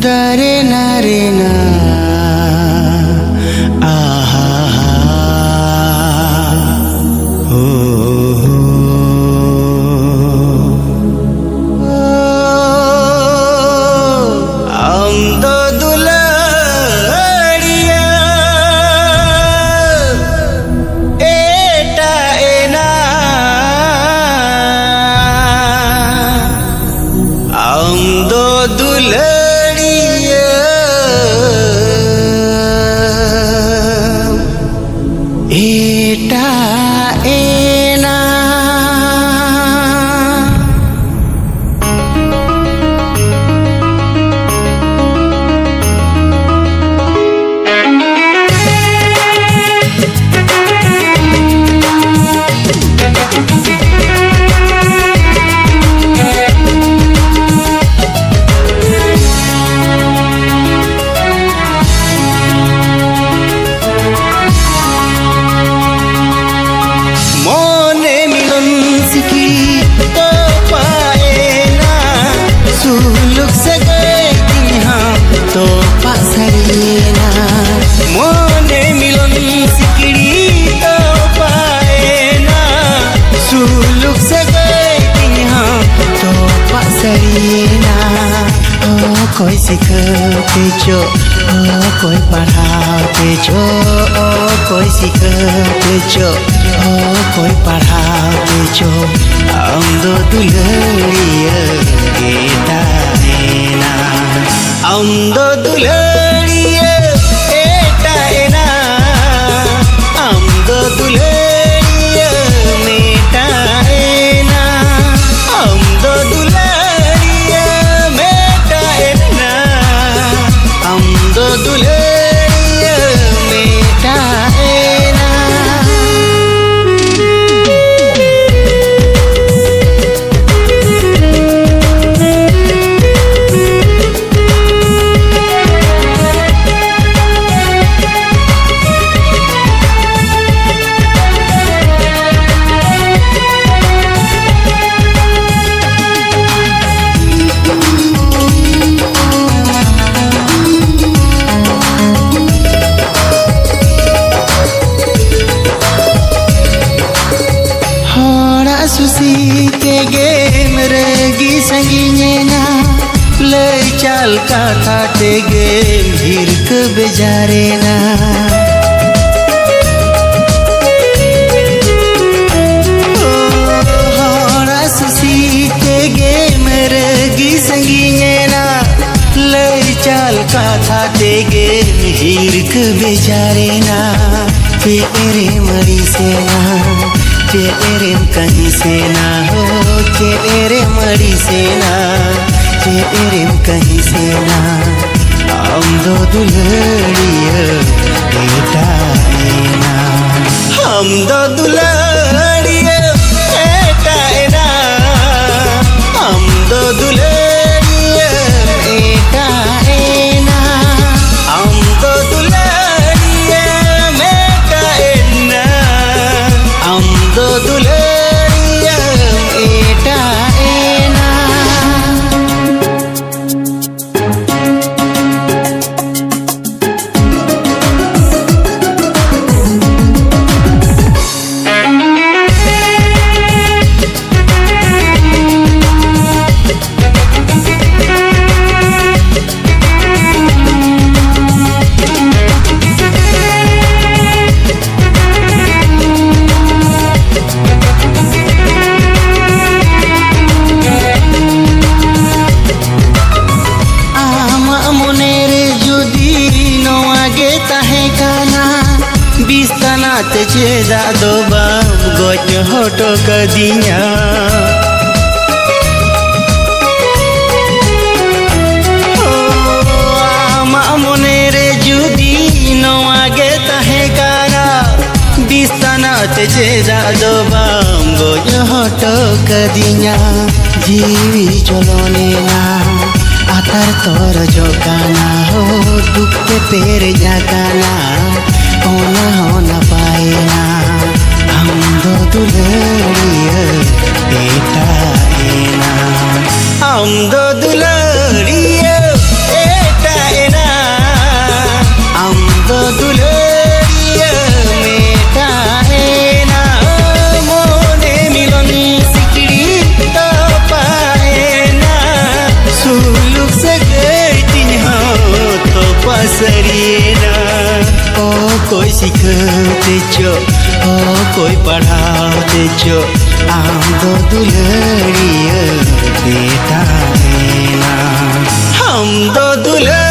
darena na o khoi se kho te cho o khoi parhao te cho o khoi se kho te cho o khoi parhao te cho am do dulhariya geta na. Am do dulhariya ke game regi sanginya Lay chal kata te game hir ke bejare na तेरे मरी से तेरे कहीं से ना हो तेरे मरी से ना तेरे कहीं से ना। हम दो दुलड़िया बेटा ना। हम दो दुल्हड़िया kadinya jiwi cholone na atar tor jokana ho dukte pere jakana ona hona paena हम दो दुल्हड़िया बेटा कोई सिखाते छो हो कोई पढ़ाते छो आम तो दुलरिया बेटा हम तो दुलरिया